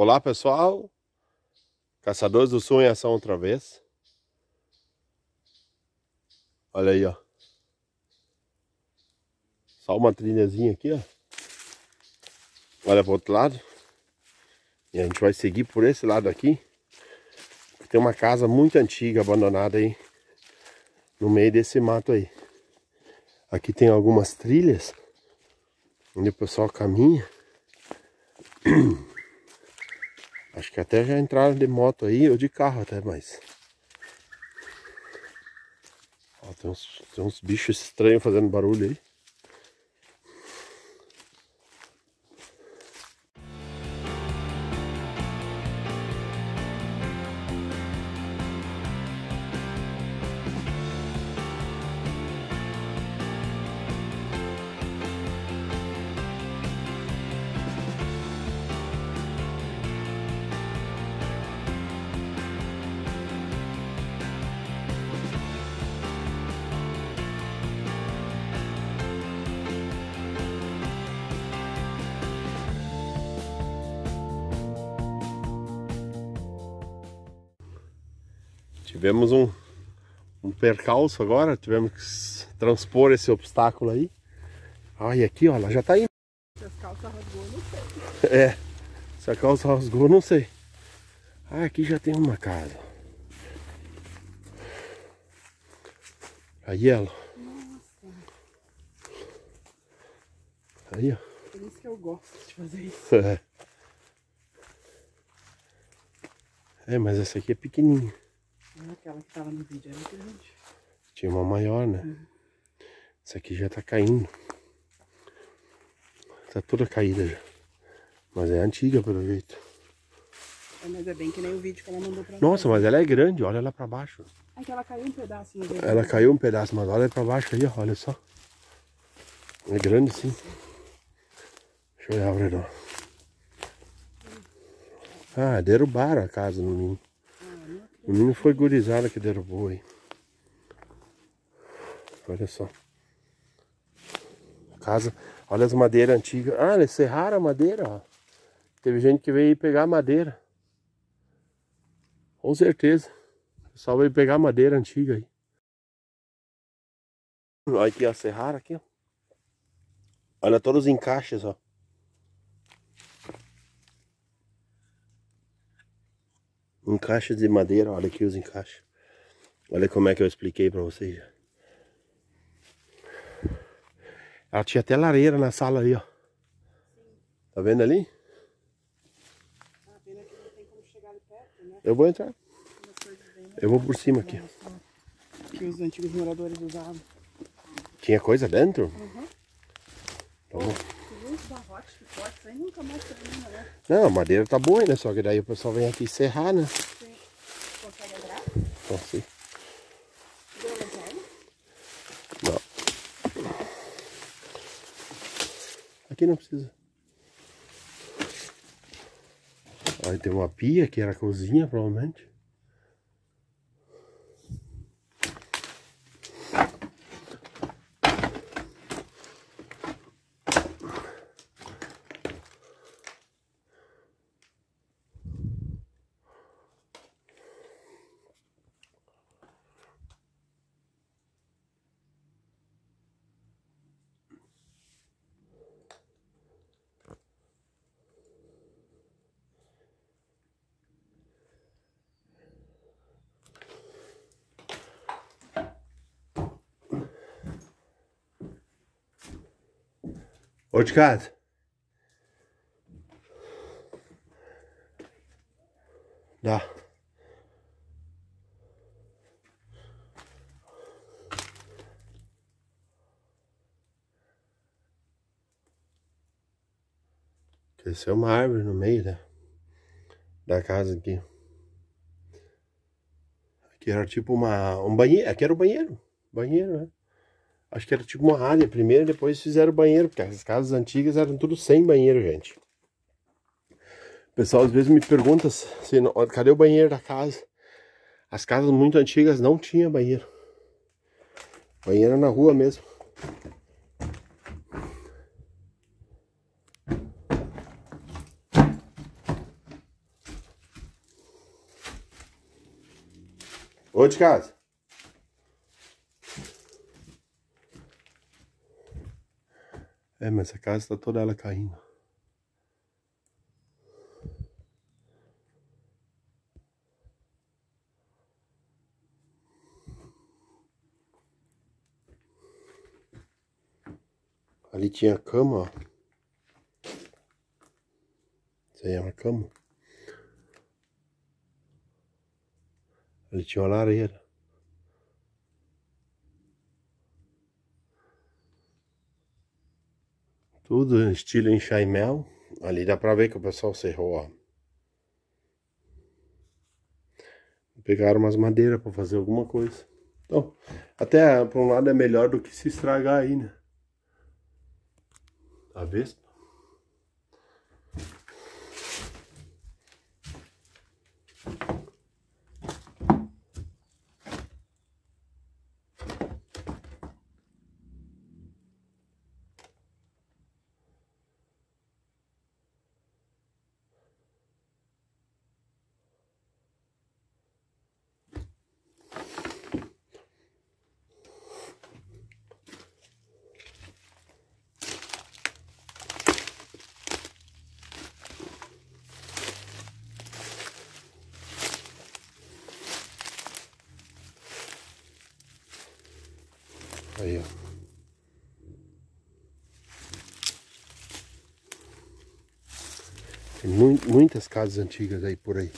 Olá pessoal, Caçadores do Sul em ação outra vez. Olha aí, ó. Só uma trilhazinha aqui, ó. Olha pro outro lado. E a gente vai seguir por esse lado aqui. Tem uma casa muito antiga, abandonada aí. No meio desse mato aí. Aqui tem algumas trilhas. Onde o pessoal caminha. Acho que até já entraram de moto aí, ou de carro até, mas... Ó, tem, uns, tem uns bichos estranhos fazendo barulho aí. Tivemos um, um percalço agora, tivemos que transpor esse obstáculo aí. Olha aqui, ó, ela já tá indo. Se as calças rasgou, não sei. É, se a calça rasgou, não sei. Ah, aqui já tem uma casa. Aí ela. Nossa, Aí, ó. por isso que eu gosto de fazer isso. É. É, mas essa aqui é pequenininha. Aquela que tava no vídeo era grande. Tinha uma maior, né? Essa aqui já tá caindo. Tá toda caída já. Mas é antiga pelo jeito. É, mas é bem que nem o vídeo que ela mandou pra Nossa, mas ela é grande, olha lá pra baixo. É que ela caiu um pedaço. Ela caiu um pedaço, mas olha pra baixo aí, olha só. É grande sim. Deixa eu olhar ao redor. Ah, derrubaram a casa no ninho. O ninho foi gurizada que derrubou aí. Olha só. Casa, olha as madeiras antigas. Ah, eles serraram a madeira, ó. Teve gente que veio pegar madeira. Com certeza. O pessoal veio pegar madeira antiga aí. Olha aqui, ó, serraram aqui, ó. Olha todos os encaixes, ó. Encaixes de madeira, olha aqui os encaixes. Olha como é que eu expliquei pra vocês. Ela tinha até lareira na sala aí, ó. Tá vendo ali? Eu vou entrar. Eu vou por cima aqui. Que os antigos moradores usavam. Tinha coisa dentro? Uhum. Então, Tu não, a madeira tá boa ainda, só que daí o pessoal vem aqui serrar, né? Você consegue entrar? Assim. Deu? Não. Aqui não precisa. Aí tem uma pia que era cozinha, provavelmente. Ô, de casa. Dá. Cresceu uma árvore no meio da, da casa aqui. Aqui era tipo uma, um banheiro. Aqui era o banheiro. Banheiro, né? Acho que era tipo uma área primeiro, depois fizeram banheiro, porque as casas antigas eram tudo sem banheiro, gente. O pessoal às vezes me pergunta se não, cadê o banheiro da casa? As casas muito antigas não tinha banheiro. Banheiro na rua mesmo. Outro de casa. É, mas essa casa tá toda ela caindo. Ali tinha cama, ó. Isso aí é uma cama. Ali tinha uma lareira. Tudo estilo enxaimel. Ali dá pra ver que o pessoal cerrou, ó. Pegaram umas madeiras pra fazer alguma coisa. Então, até por um lado é melhor do que se estragar aí, né? A vespa. Aí, ó. Tem mu muitas casas antigas aí por aí.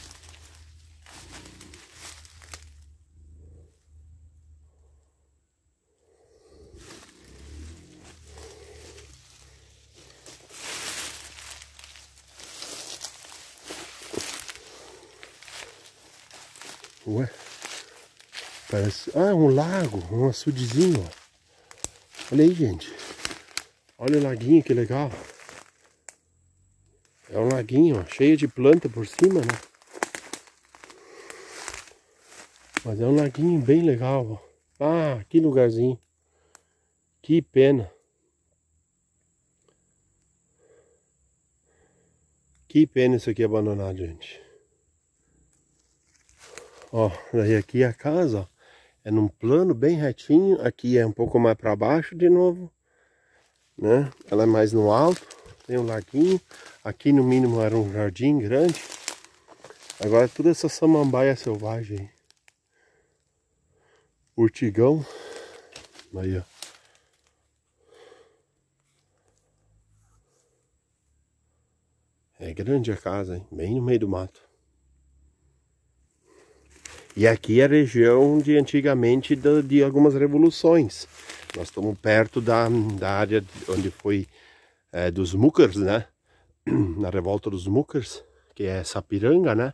Ué? Parece... Ah, um lago, um açudezinho, ó. Olha aí, gente. Olha o laguinho, que legal. É um laguinho, ó, cheio de planta por cima, né? Mas é um laguinho bem legal, ó. Ah, que lugarzinho. Que pena. Que pena isso aqui abandonado, gente. Ó, daí aqui é a casa, ó. É num plano bem retinho. Aqui é um pouco mais para baixo de novo. Né? Ela é mais no alto. Tem um laguinho. Aqui no mínimo era um jardim grande. Agora toda essa samambaia selvagem. Urtigão. Aí, ó. É grande a casa, hein? Bem no meio do mato. E aqui é a região de antigamente de, de algumas revoluções. Nós estamos perto da, da área onde foi é, dos Muckers, né? Na revolta dos Muckers, que é Sapiranga, né?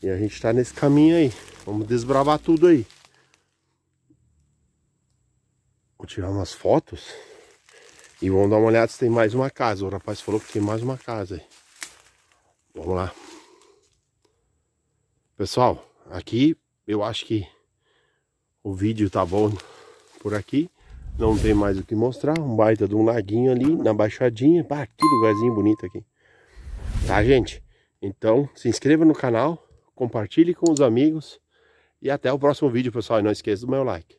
E a gente está nesse caminho aí. Vamos desbravar tudo aí. Vou tirar umas fotos. E vamos dar uma olhada se tem mais uma casa. O rapaz falou que tem mais uma casa aí. Vamos lá. Pessoal, aqui eu acho que o vídeo tá bom por aqui. Não tem mais o que mostrar. Um baita de um laguinho ali na baixadinha. Pá, que lugarzinho bonito aqui. Tá, gente? Então, se inscreva no canal, compartilhe com os amigos. E até o próximo vídeo, pessoal. E não esqueça do meu like.